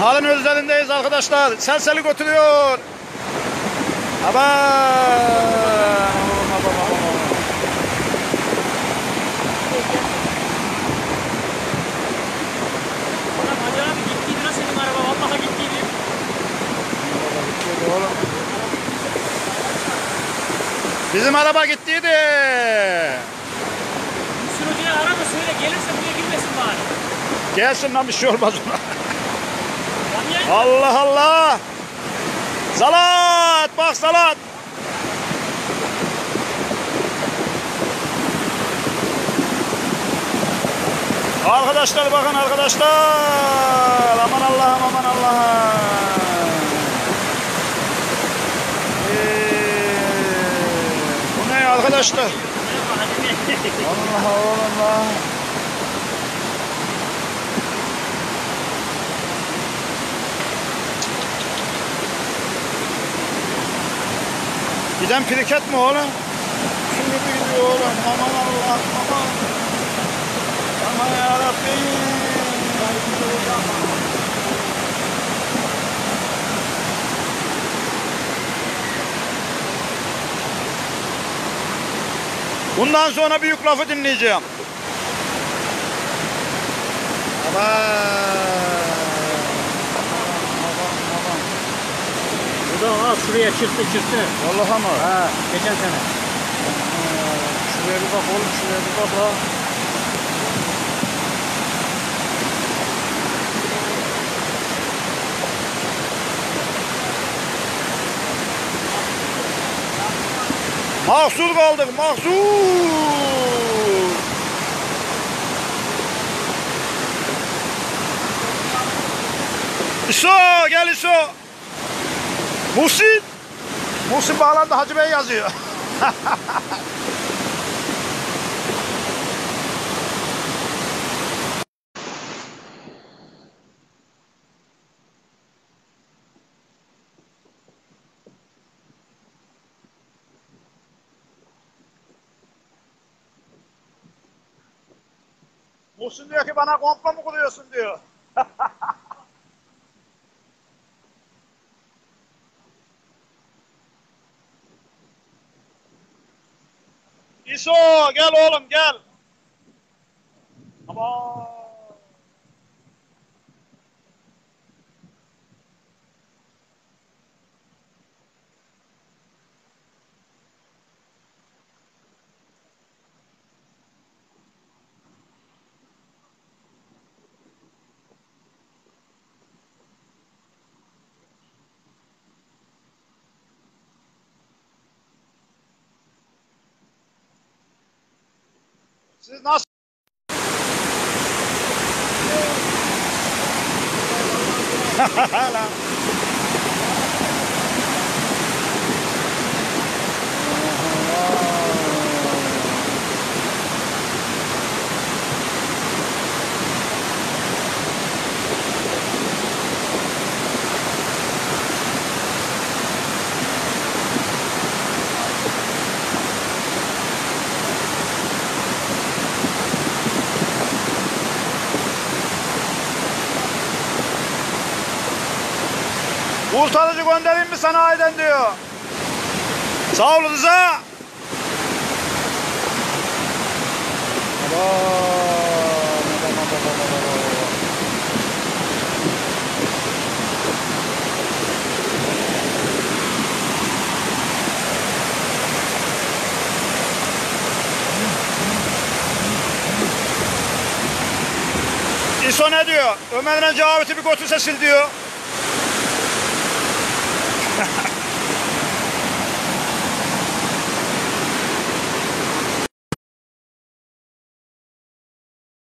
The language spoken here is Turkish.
Halın özlerindeyiz arkadaşlar. Selseli götürüyor. Aba. Araba. Bizim araba gittiydi. Sürücüye ara da söyle gelirse buraya girmesin bari. Gelsin lan bir şey olmaz ona. Allah Allah. Salat bak salat. Arkadaşlar bakın arkadaşlar. Aman Allah'ım aman Allah'ım. Ee, bu ne arkadaşlar? Allah Allah. Giden piriket mi oğlum? Gibi gidiyor oğlum. Aman Allah aman. Aman yarabbim. Bundan sonra büyük lafı dinleyeceğim. Bu da ha şuraya çıktı çıktı. Vallahi ama. Ha geçen sene. Şuraya bir bak oğlum şuraya bir bak ha. Mahsur kaldık mahsur. İso gel İso. Muhsin. Muhsin bağlandı Hacı Bey yazıyor. Muhsin diyor ki bana komplo mu kuruyorsun diyor. İso gel oğlum gel. Siz nasıl Kurtarıcı göndereyim mi sanayiden diyor. Sağ ol Rıza. İso ne diyor? Ömer'le Cavit'i bir götürse sil diyor. Ha ha ha.